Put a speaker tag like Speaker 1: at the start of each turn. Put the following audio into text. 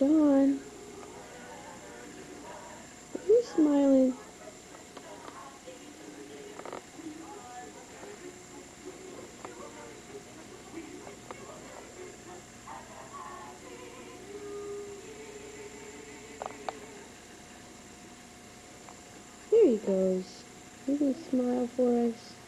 Speaker 1: John, Are you smiling? There he goes. He can smile for us.